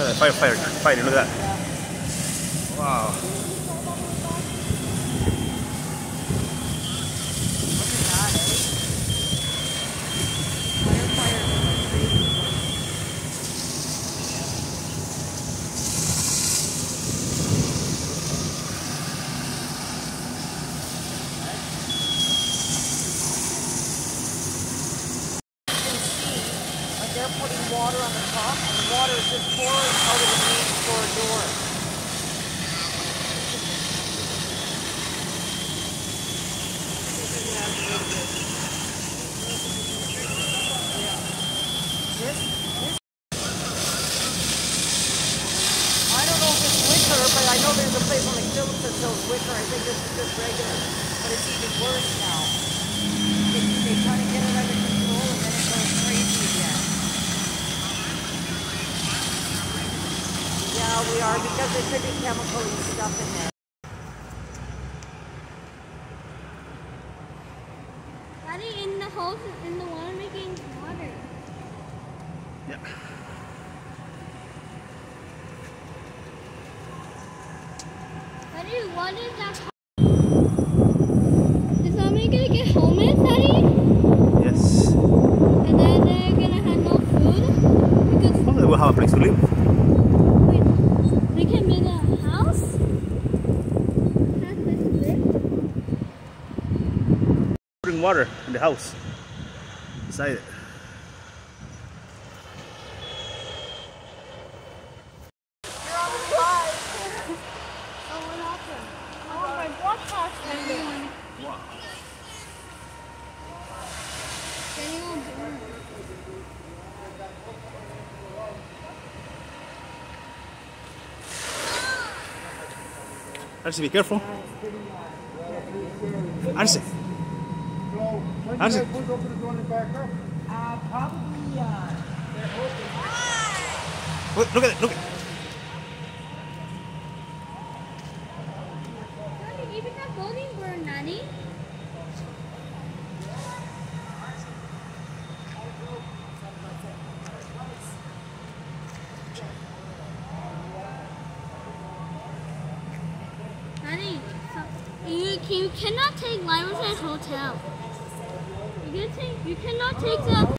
Uh, fire, fire, fighting. Look at that. Wow. They're putting water on the top, and the water is just pouring out of the main floor door. This, this. I don't know if it's wicker, but I know there's a place on McPhillips that sells wicker. I think this is just regular, but it's even worse now. They, they try to get it under control and then it goes crazy again. Yeah, we are because there could be chemical stuff in there. Daddy, in the house, in the water making water. Yeah. Daddy, what is that? Is somebody gonna get homeless, Daddy? Yes. And then they're gonna have no food? Because Well, they will have a place to live. wait, they can build a house? Have place to live? Bring water in the house. Inside it. Arce, be careful. Arce. So, when How's you it- guys look open the door and back up? Uh, probably, uh, they're hoping. Look, look at it. Look at it. Even that building burned, Daddy. Daddy, you, you cannot take Lionshead Hotel. You take, you cannot take the